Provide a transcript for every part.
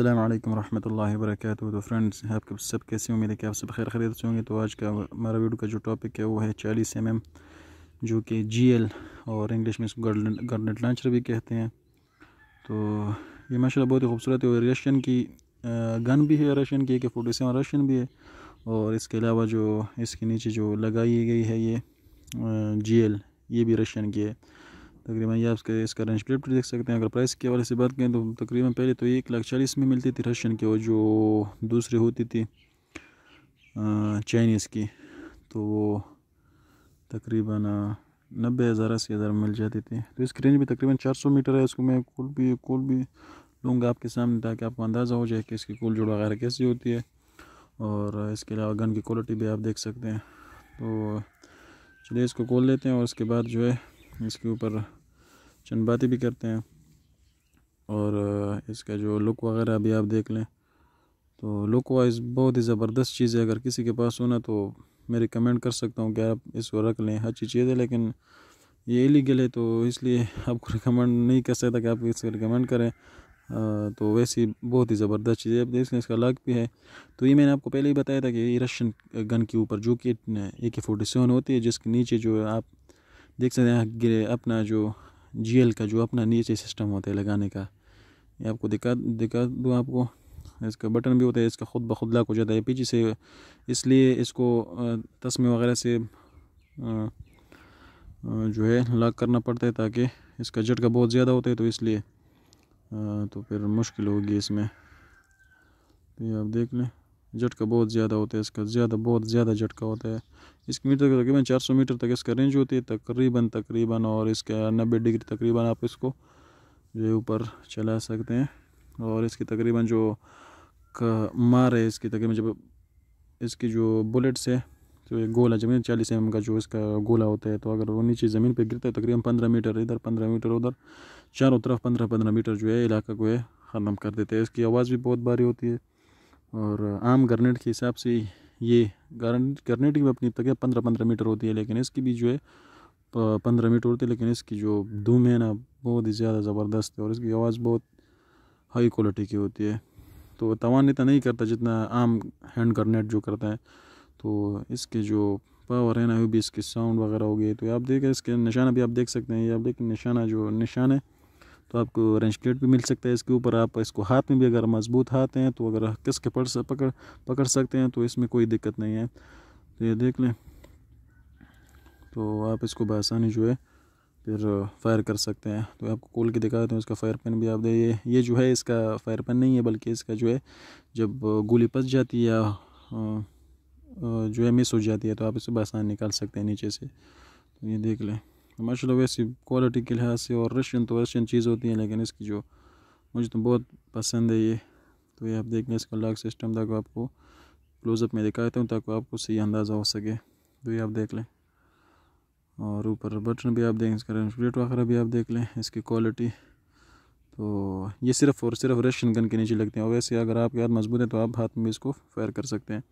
अल्लाम रहमतुल्लाहि वबरकातुहू तो फ्रेंड्स आपके सब कैसे उम्मीद है कि आप सब खैर खरीद से होंगे। तो आज का हमारा वीडियो का जो टॉपिक है, वो है चालीस एम एम जो कि जी एल और इंग्लिश में इसको गार्डनेट लॉन्चर भी कहते हैं। तो ये माशाल्लाह बहुत ही खूबसूरत है। और रशियन की गन भी है रशियन की एक फोर्टी सेवन रशियन भी है। और इसके अलावा जो, इसके नीचे जो लगाई गई है ये जी एल ये भी रशियन की है। तकरीबन ये आपके इसका रेंज प्लेट देख सकते हैं। अगर प्राइस के हवाले से बात करें तो तकरीबन पहले तो एक लाख चालीस में मिलती थी रशियन की और जो दूसरी होती थी चाइनीज़ की तो वो तकरीबन नब्बे हज़ार, अस्सी हज़ार में मिल जाती थी। तो इसकी रेंज भी तकरीबन चार सौ मीटर है। इसको मैं कुल भी कुल भी लूँगा आपके सामने ताकि आपको अंदाज़ा हो जाए कि इसकी कुल जोड़ वगैरह कैसी होती है। और इसके अलावा गन की क्वालिटी भी आप देख सकते हैं। तो चलिए इसको खोल लेते हैं और उसके बाद जो है इसके ऊपर चंद बातें भी करते हैं। और इसका जो लुक वगैरह भी आप देख लें तो लुक वाइज बहुत ही ज़बरदस्त चीज़ है। अगर किसी के पास होना तो मैं रिकमेंड कर सकता हूँ कि आप इसको रख लें अच्छी चीज़ है लेकिन ये इलीगल है तो इसलिए आपको रिकमेंड नहीं कर सकता कि आप इसको रिकमेंड करें। आ, तो वैसी बहुत ही ज़बरदस्त चीज़ है। आप देख लें इसका लाख भी है। तो ये मैंने आपको पहले ही बताया था कि ये रशियन गन के ऊपर जो कि ए के फोर्टी सेवन होती है जिसके नीचे जो आप देख सकते हैं अपना जो जीएल का जो अपना नीचे सिस्टम होता है लगाने का, ये आपको दिखा दिखा दूँ आपको। इसका बटन भी होता है, इसका ख़ुद ब खुद लॉक हो जाता है, पीछे से इसलिए इसको तस्मे वगैरह से जो है लॉक करना पड़ता है ताकि इसका झटका बहुत ज़्यादा होता है तो इसलिए तो फिर मुश्किल होगी इसमें। तो ये आप देख लें। झटका बहुत ज़्यादा होता है इसका, ज़्यादा, बहुत ज़्यादा झटका होता है। इसकी मीटर का तकरीबन चार सौ मीटर तक इसका रेंज होती है, तकरीबन तकरीबन, और इसका नब्बे डिग्री तकरीबन आप इसको जो है ऊपर चला सकते हैं। और इसकी तकरीबन जो मार है, इसकी तकरीबन जब इसकी जो बुलेट्स है तो ये गोला ज़मीन चालीस एम का जो इसका गोला होता है तो अगर वो नीचे ज़मीन पे गिरता है, तकरीबन पंद्रह मीटर इधर पंद्रह मीटर, उधर चारों तरफ़ पंद्रह पंद्रह मीटर जो है, इलाका को है ख़त्म कर देते हैं। इसकी आवाज़ भी बहुत भारी होती है। और आम ग्रनेट के हिसाब से ये ग्रनेट की अपनी तक पंद्रह पंद्रह मीटर होती है, लेकिन इसकी भी जो है पंद्रह मीटर होती है, लेकिन इसकी जो धूम है ना, बहुत ही ज़्यादा ज़बरदस्त है और इसकी आवाज़ बहुत हाई क्वालिटी की होती है। तो तवान इतना नहीं करता जितना आम हैंड ग्रनेट जो करता है। तो इसके जो पावर है ना, वो भी इसके साउंड वगैरह हो गए तो आप देखें, इसके निशाना भी आप देख सकते हैं। ये आप देखें, निशाना जो निशान है तो आपको रेंज प्लेट भी मिल सकता है इसके ऊपर। आप इसको हाथ में भी अगर मज़बूत हाथ हैं तो अगर किस के पड़ पकड़ पकड़ सकते हैं तो इसमें कोई दिक्कत नहीं है। तो ये देख लें। तो आप इसको बसानी जो है, फिर फायर कर सकते हैं। तो आपको खोल के दिखा देते हैं उसका फायर पेन भी। आप दे ये ये जो है इसका फायर पेन नहीं है, बल्कि इसका जो है, जब गोली पस जाती है या जो है मिस हो जाती है तो आप इसे बसानी निकाल सकते हैं नीचे से। तो ये देख लें। माशाल्लाह वैसी क्वालिटी के लिहाज से और रशियन तो रशियन चीज़ होती है, लेकिन इसकी जो मुझे तो बहुत पसंद है ये। तो ये आप देख लें इसका लॉक सिस्टम ताकि आपको क्लोज़अप में दिखाता हूँ ताकि आपको सही अंदाज़ा हो सके। तो ये आप देख लें। और ऊपर बटन भी आप देखें, इसका रेंसप्लेट वगैरह भी आप देख लें, इसकी क्वालिटी तो ये सिर्फ़ और सिर्फ़ रशियन गन के नीचे लगते हैं, और वैसे अगर आपके हाथ मज़बूत है तो आप हाथ में इसको फायर कर सकते हैं।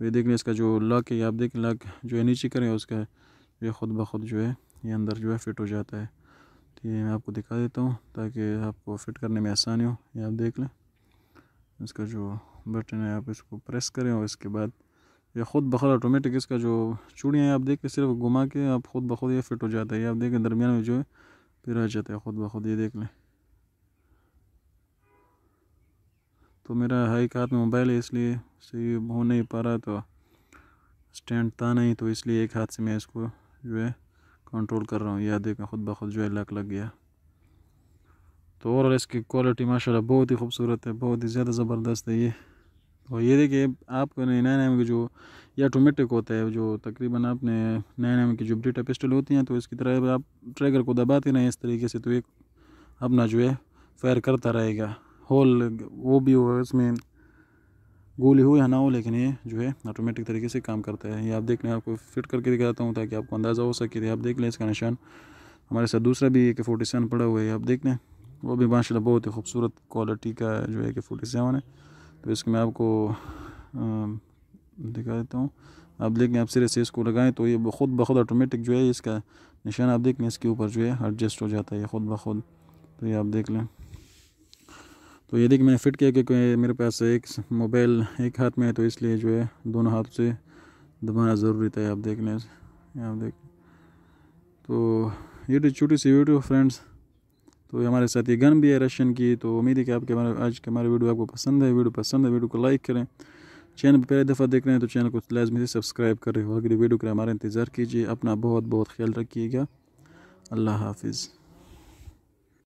तो ये देख लें इसका जो लॉक है आप देखें लॉक जो है नीचे करें, उसका ये ख़ुद ब खुद जो है ये अंदर जो है फिट हो जाता है। तो ये मैं आपको दिखा देता हूँ ताकि आपको फिट करने में आसानी हो। ये आप देख लें। इसका जो बटन है, आप इसको प्रेस करें और इसके बाद ये ख़ुद बखुद ऑटोमेटिक इसका जो चूड़ियाँ आप देख के सिर्फ़ घुमा के आप ख़ुद बखुद ये फिट हो जाता है। ये आप देखें, दरमियान में जो है फिर आ जाता है ख़ुद बखुद ये देख लें। तो मेरा हाई हाथ में मोबाइल है, इसलिए सही हो नहीं पा रहा तो स्टैंड था नहीं तो इसलिए एक हाथ से मैं इसको जो है कंट्रोल कर रहा हूँ। यह देखें, खुद ब खुद जो है लक लग गया। तो ओवरऑल इसकी क्वालिटी माशाल्लाह बहुत ही खूबसूरत है, बहुत ही ज़्यादा ज़बरदस्त है ये। और ये देखिए, आपको नए नए एम की जो ये ऑटोमेटिक होता है, जो तकरीबन आपने नए एम की जो ब्रिटा पिस्टल होती हैं तो इसकी तरह आप ट्रैगर को दबाते रहें इस तरीके से तो एक अपना जो है फायर करता रहेगा। होल वो भी हो इसमें गोली हो या ना हो, लेकिन ये जो है ऑटोमेटिक तरीके से काम करता है। ये आप देख लें आपको फिट करके दिखाता हूँ ताकि आपको अंदाज़ा हो सके। आप देख लें इसका निशान। हमारे साथ दूसरा भी ए के फोर्टी सेवन पड़ा हुआ है आप देख लें। वो भी माशाल्लाह बहुत ही खूबसूरत क्वालिटी का जो है कि फोर्टी सेवन है। तो इसको मैं आपको दिखा देता हूँ। आप देखें आप सिरे से इसको लगाएँ तो ये खुद ब, खुद ऑटोमेटिक जो है इसका निशान आप देख लें, इसके ऊपर जो है एडजस्ट हो जाता है ये खुद ब, खुद। तो ये आप देख लें। तो ये देखिए मैंने फ़िट किया क्योंकि मेरे पास एक मोबाइल एक हाथ में है तो इसलिए जो है दोनों हाथ से दबाना ज़रूरी था आप देखने लें आप देख। तो ये तो छोटी सी वीडियो फ्रेंड्स तो हमारे साथ ये गन भी है रशियन की तो उम्मीद है कि आपके हमारे, आज के हमारे वीडियो आपको पसंद है। वीडियो पसंद है वीडियो को लाइक करें। चैनल पर पहली दफ़ा देख रहे हैं तो चैनल को लाजमी से सब्सक्राइब करें और अगली वीडियो का हमारा इंतज़ार कीजिए। अपना बहुत बहुत ख्याल रखिएगा। अल्लाह हाफिज़।